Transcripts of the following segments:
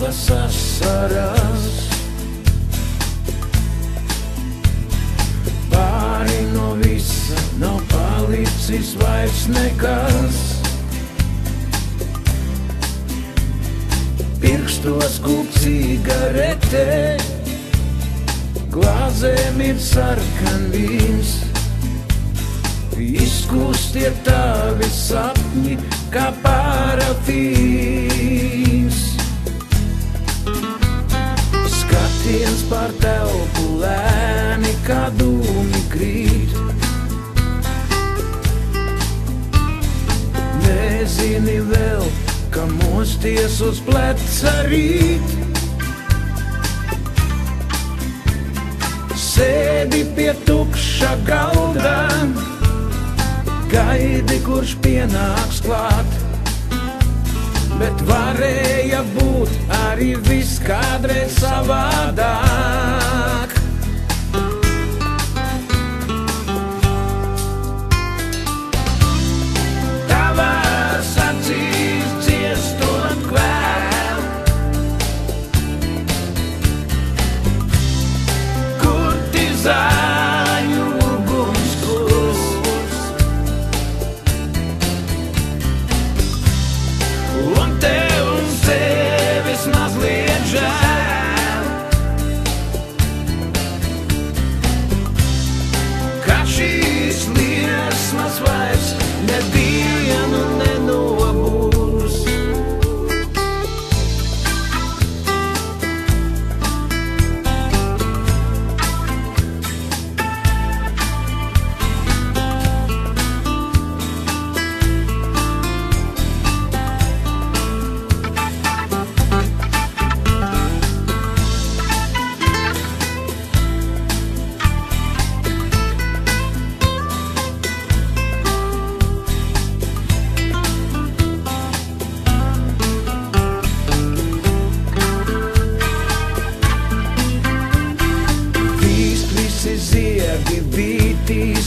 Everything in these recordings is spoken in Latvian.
savas asaras. Pāri no visa nav palicis vairs nekas. Pirkstos kūp cigaretē, glāzēm ir sarkanvīns. Izkustie tavi sapņi, parafīns. Skatiens pār telpu lēni, kā dūmi krīt. Nezini vēl, ka mosties uz pleca rīt. Sēdi pie tukša galda gaidi, kurš pienāks klāt. Bet varēja būt arī viss kādreiz savādāk.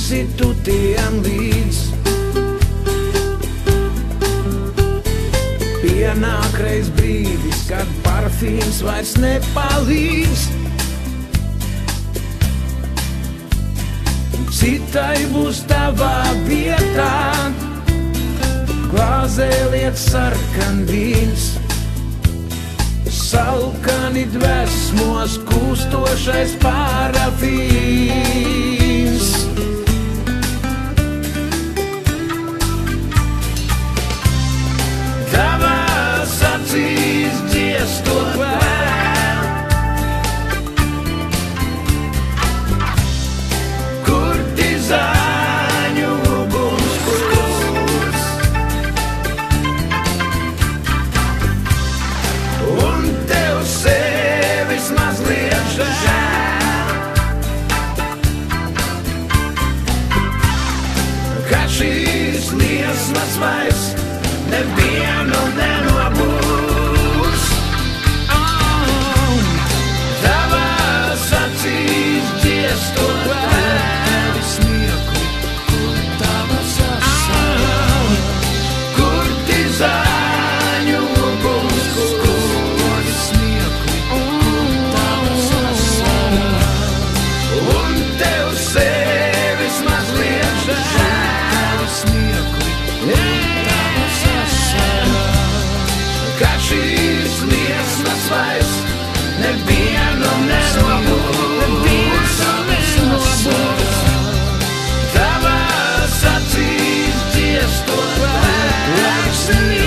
Vītīsi tu tiem līdz. Pienāk reiz brīdis, kad parfīms vairs nepalīdz. Citai būs tavā vietā, glāzē liet sarkan vīns. Salkani dvēsmos kūstošais parafīns. Šīs liesmas vairs nevienu vairs nevienu nenobūs, neviens nenobūs. Tavās acīs dziestot, lēks nevienu.